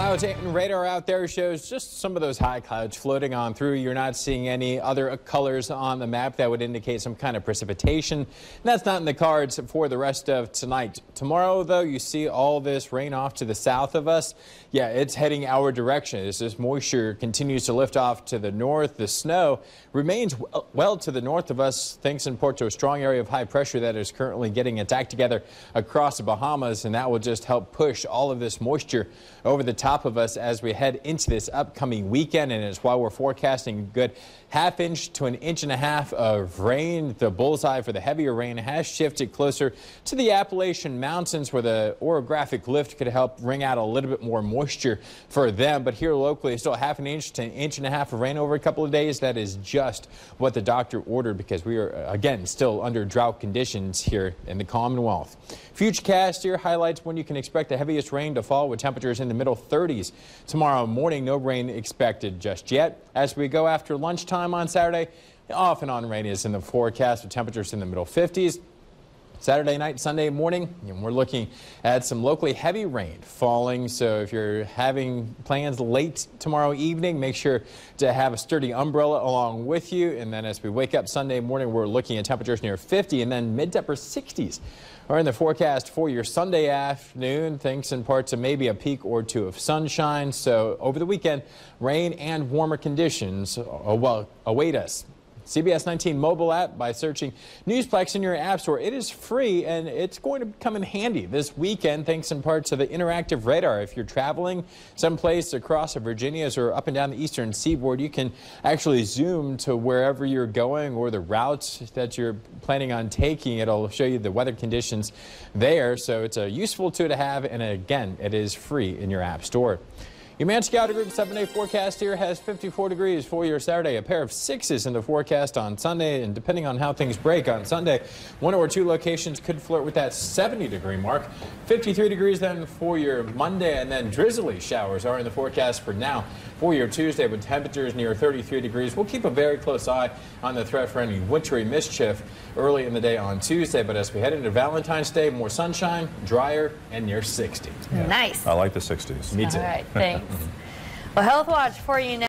Clouds and radar out there shows just some of those high clouds floating on through. You're not seeing any other colors on the map that would indicate some kind of precipitation. And that's not in the cards for the rest of tonight. Tomorrow, though, you see all this rain off to the south of us. Yeah, it's heading our direction as this moisture continues to lift off to the north. The snow remains well to the north of us, thanks in part to a strong area of high pressure that is currently getting attacked together across the Bahamas, and that will just help push all of this moisture over the top of us as we head into this upcoming weekend. And it's why we're forecasting good half inch to an inch and a half of rain. The bullseye for the heavier rain has shifted closer to the Appalachian Mountains where the orographic lift could help wring out a little bit more moisture for them. But here locally, still half an inch to an inch and a half of rain over a couple of days. That is just what the doctor ordered because we are, uh, again, still under drought conditions here in the Commonwealth. Futurecast here highlights when you can expect the heaviest rain to fall with temperatures in the middle 30s. Tomorrow morning, no rain expected just yet. As we go after lunchtime on Saturday, off and on rain is in the forecast with temperatures in the middle 50s. Saturday night, Sunday morning, and we're looking at some locally heavy rain falling. So if you're having plans late tomorrow evening, make sure to have a sturdy umbrella along with you. And then as we wake up Sunday morning, we're looking at temperatures near 50 and then mid to upper 60s are in the forecast for your Sunday afternoon, thanks in part to maybe a peak or two of sunshine. So over the weekend, rain and warmer conditions uh, await us. CBS 19 mobile app by searching Newsplex in your app store. It is free and it's going to come in handy this weekend thanks in part to the interactive radar. If you're traveling someplace across the Virginias or up and down the eastern seaboard, you can actually zoom to wherever you're going or the routes that you're planning on taking. It'll show you the weather conditions there. So it's a useful tool to have and again, it is free in your app store. Your Manchester Auto Group 7-day forecast here has 54 degrees for your Saturday. A pair of sixes in the forecast on Sunday, and depending on how things break on Sunday, one or two locations could flirt with that 70 degree mark. 53 degrees then for your Monday, and then drizzly showers are in the forecast for now for your Tuesday with temperatures near 33 degrees. We'll keep a very close eye on the threat for any wintry mischief early in the day on Tuesday, but as we head into Valentine's Day, more sunshine, drier, and near 60. Yeah. Nice. I like the 60s. Me too. All right, thanks. Well, Health Watch for you now.